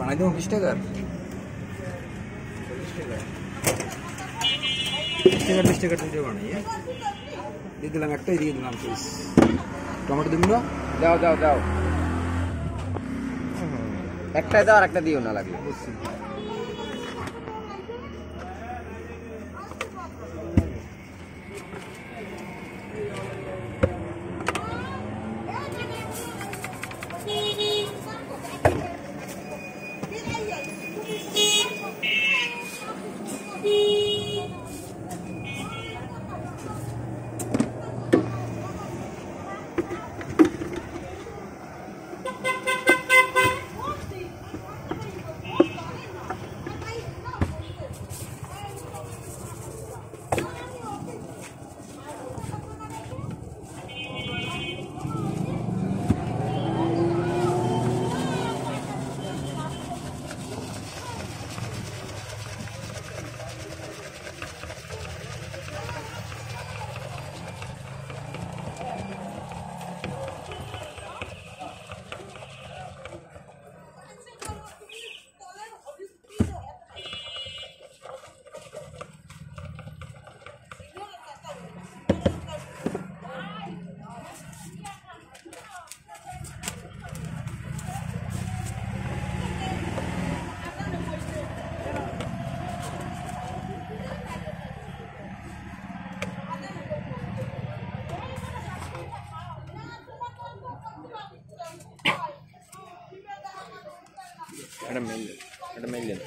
বানাই দেবো বিশ টাকার? বিশ টাকার বিশ টাকার দুটো বানাই হ্যাঁ? দিয়ে দিলাম একটাই দিয়ে দিলাম পিস টমেটো দিবি না দাও দাও দাও। একটাই দাও আর একটা দিও না লাগলে। বুঝছি। একটা মেল একটা মেল দেন